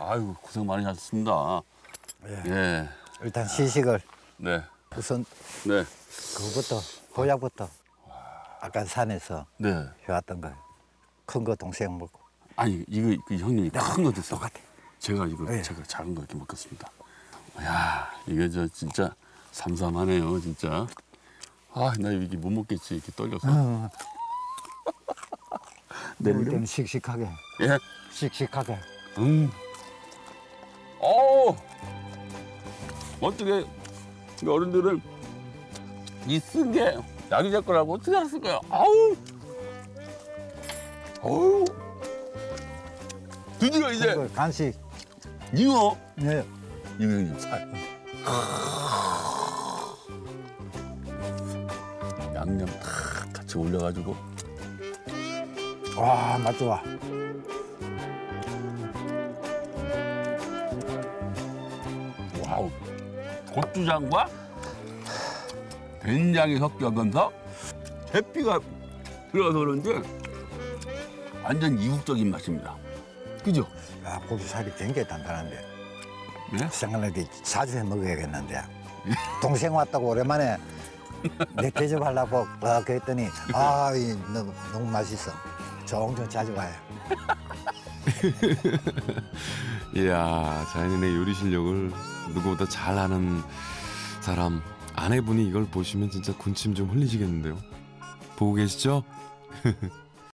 아유 고생 많이 하셨습니다. 예. 예. 일단 시식을 네. 우선 네. 그거부터 보약부터 아까 산에서 네. 해왔던 거. 큰거 동생 먹고 아니 이거 그 형님이 큰 거 드세요. 똑같아. 제가 이거 예. 제가 작은 거 이렇게 먹겠습니다. 야 이게 저 진짜 삼삼하네요 진짜. 아나 이게 못 먹겠지 이렇게 떨려서. 어, 네. 먹을 때는 씩씩하게 예. 씩씩하게 음. 어. 어떻게 이 어른들은 이 쓴게 약이될 거라고 어떻게 알았을까요? 아우. 어우. 드디어 이제 그거 간식 잉어. 네. 형님 살. 양념 탁 같이 올려가지고 와 맛 좋아 wow 고추장과 된장이 섞여면서 계피가 들어서 그런지 완전 이국적인 맛입니다. 그죠? 야 고기 살이 굉장히 단단한데 네? 생각나게 자주 해 먹어야겠는데 동생 왔다고 오랜만에 내 대접하려고 어, 그랬더니 아 이, 너무, 너무 맛있어 종종 자주 와요 이야 자연인의 요리 실력을 누구보다 잘 아는 사람 아내분이 이걸 보시면 진짜 군침 좀 흘리시겠는데요. 보고 계시죠?